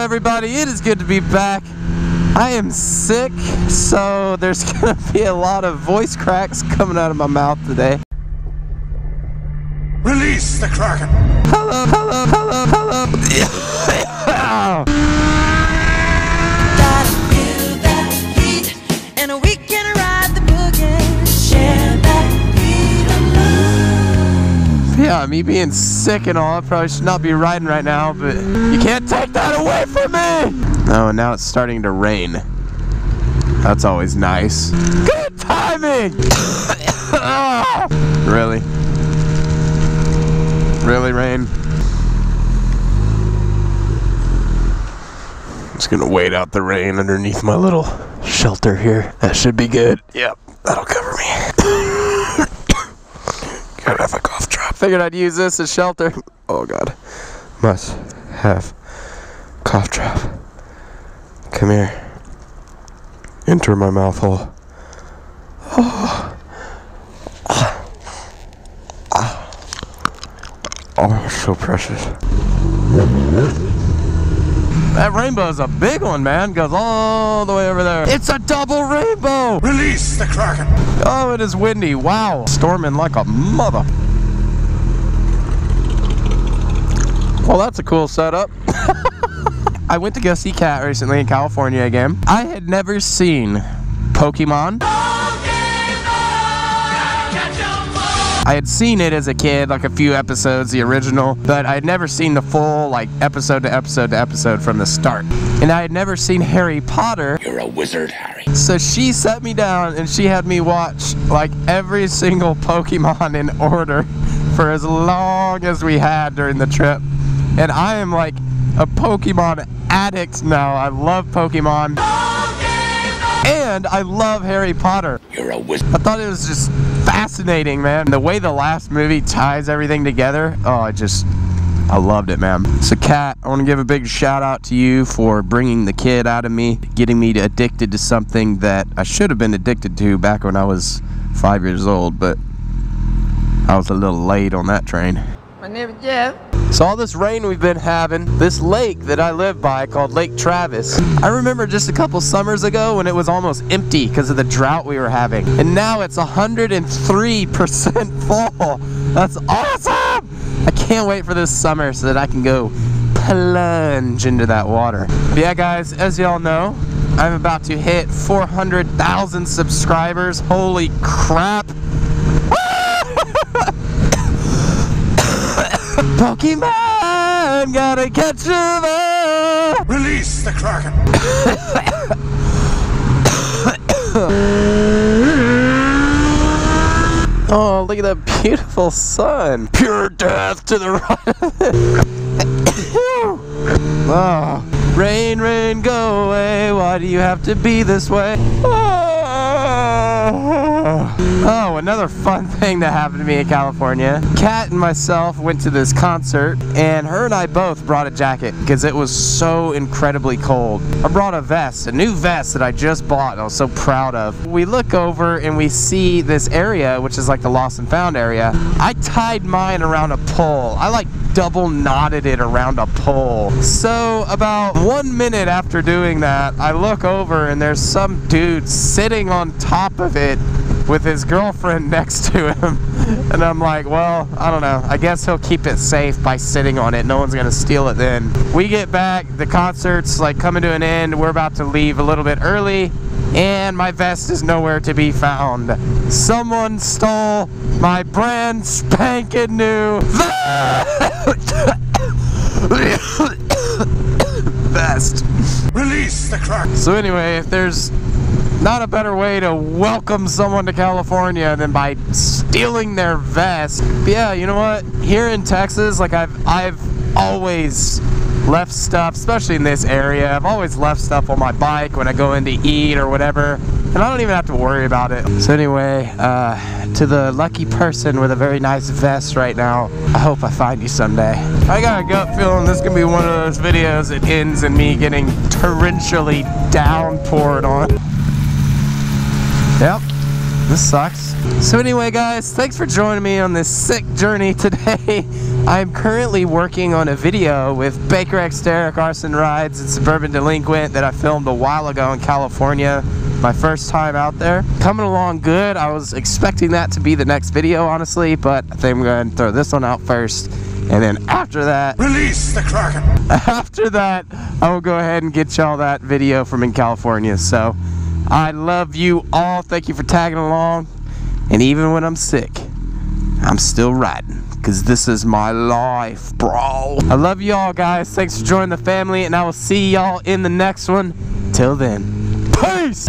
everybody. It is good to be back. I am sick, so there's gonna be a lot of voice cracks coming out of my mouth today. Release the Kraken! Hello, hello, hello, hello. yeah, me being sick and all, I probably should not be riding right now, but you can't take that away from me! Oh, and now it's starting to rain. That's always nice. Good timing! really? Really, rain? Just gonna wait out the rain underneath my little shelter here. That should be good. Yep, that'll cover me. Gotta have a cough drop. Figured I'd use this as shelter. Oh god. Must have cough drop. Come here. Enter my mouth hole. Oh. Oh, so precious. That rainbow is a big one, man. Goes all the way over there. It's a double rainbow. Release the Kraken! Oh, it is windy. Wow. Storming like a mother. Well, that's a cool setup. I went to go see Cat recently in California again. I had never seen Pokemon. I had seen it as a kid, like a few episodes, the original, but I had never seen the full, like, episode to episode to episode from the start. And I had never seen Harry Potter. You're a wizard, Harry. So she set me down and she had me watch like every single Pokemon in order for as long as we had during the trip. And I am like a Pokemon addict now. I love Pokemon. And I love Harry Potter. You're a wizard. I thought it was just fascinating, man. The way the last movie ties everything together, oh, I just, I loved it, man. So, Kat, I want to give a big shout out to you for bringing the kid out of me, getting me to addicted to something that I should have been addicted to back when I was five years old, but I was a little late on that train. My name is Jeff. So all this rain we've been having, this lake that I live by called Lake Travis, I remember just a couple summers ago when it was almost empty because of the drought we were having. And now it's 103% full. That's awesome! I can't wait for this summer so that I can go plunge into that water. But yeah guys, as y'all know, I'm about to hit 400,000 subscribers. Holy crap! Pokemon, gotta catch 'em all. Release the Kraken! Oh, look at that beautiful sun. Pure death to the right. oh, ah. rain, rain, go away. Why do you have to be this way? Oh, Oh, oh another fun thing that happened to me in California. Kat and myself went to this concert, and her and I both brought a jacket because it was so incredibly cold. I brought a vest, a new vest that I just bought. and I was so proud of. We look over and we see this area, which is like the lost and found area. I tied mine around a pole. I like double knotted it around a pole. So about one minute after doing that, I look over and there's some dude sitting on top of it with his girlfriend next to him. And I'm like, well, I don't know. I guess he'll keep it safe by sitting on it. No one's gonna steal it then. We get back, the concert's like coming to an end. We're about to leave a little bit early. And my vest is nowhere to be found. Someone stole my brand spanking new vest. Release the Kraken! So anyway, if there's not a better way to welcome someone to California than by stealing their vest. But yeah, you know what? Here in Texas, like I've I've always left stuff, especially in this area. I've always left stuff on my bike when I go in to eat or whatever. And I don't even have to worry about it. So anyway, uh, to the lucky person with a very nice vest right now, I hope I find you someday. I got a gut feeling this is gonna be one of those videos that ends in me getting torrentially downpoured on. This sucks. So anyway, guys, thanks for joining me on this sick journey today. I'm currently working on a video with Baker X Derek Arson Rides and Suburban Delinquent that I filmed a while ago in California. My first time out there. Coming along good. I was expecting that to be the next video, honestly, but I think I'm going to throw this one out first. And then after that, Release the Kraken. after that, I will go ahead and get y'all that video from in California. So I love you all. Thank you for tagging along. And even when I'm sick, I'm still riding. Because this is my life, bro. I love y'all, guys. Thanks for joining the family. And I will see y'all in the next one. Till then, peace.